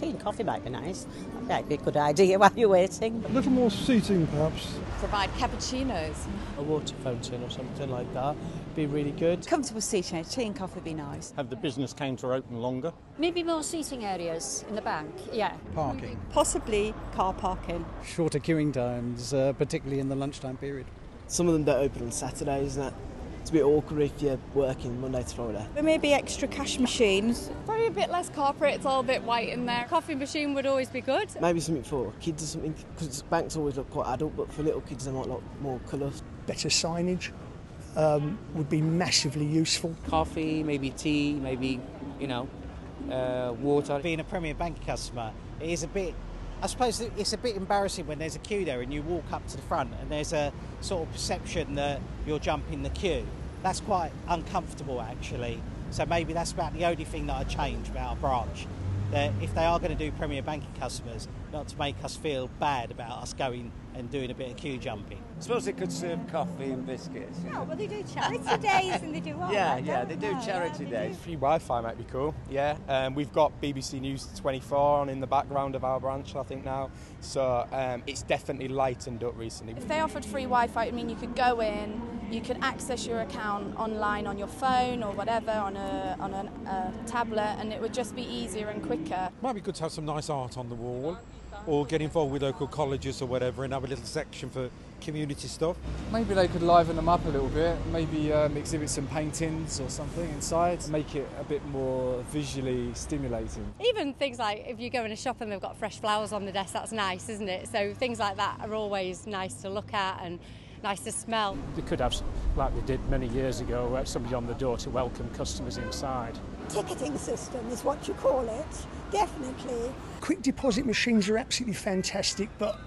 tea and coffee might be nice. That might be a good idea while you're waiting. A little more seating, perhaps. Provide cappuccinos. A water fountain or something like that be really good. Comfortable seating, tea and coffee would be nice. Have the business counter open longer. Maybe more seating areas in the bank, yeah. Parking. Possibly car parking. Shorter queuing times, uh, particularly in the lunchtime period. Some of them don't open on Saturdays, and that it's a bit awkward if you're working Monday to Friday. There may be extra cash machines. Probably a bit less corporate, it's all a bit white in there. Coffee machine would always be good. Maybe something for kids or something, because banks always look quite adult, but for little kids they might look more colour. Better signage um, would be massively useful. Coffee, maybe tea, maybe, you know, uh, water. Being a Premier Bank customer, it is a bit I suppose it's a bit embarrassing when there's a queue there and you walk up to the front and there's a sort of perception that you're jumping the queue. That's quite uncomfortable actually. So maybe that's about the only thing that I change about our branch. That if they are going to do Premier Banking customers, not to make us feel bad about us going and doing a bit of queue jumping. I suppose they could serve coffee and biscuits. Oh, well, they do charity days and they do all Yeah, that, yeah, don't they do charity Yeah, they days. Free Wi-Fi might be cool. Yeah, um, we've got BBC News 24 on in the background of our branch, I think now. So um, it's definitely lightened up recently. If they offered free Wi-Fi, I mean, you could go in, you could access your account online on your phone or whatever on a on a, a tablet, and it would just be easier and quicker. Might be good to have some nice art on the wall, or get involved with local colleges or whatever, and have a little section for community stuff. Maybe they could liven them up a little bit, maybe um, exhibit some paintings or something inside, make it a bit more visually stimulating. Even things like if you go in a shop and they've got fresh flowers on the desk, that's nice, isn't it? So things like that are always nice to look at and nice to smell. They could have, like they did many years ago, somebody on the door to welcome customers inside. Ticketing system is what you call it, definitely. Quick deposit machines are absolutely fantastic, but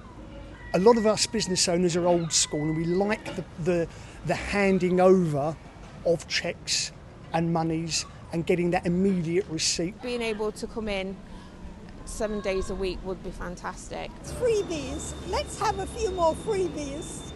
a lot of us business owners are old school and we like the, the, the handing over of checks and monies and getting that immediate receipt. Being able to come in seven days a week would be fantastic. Freebies. Let's have a few more freebies.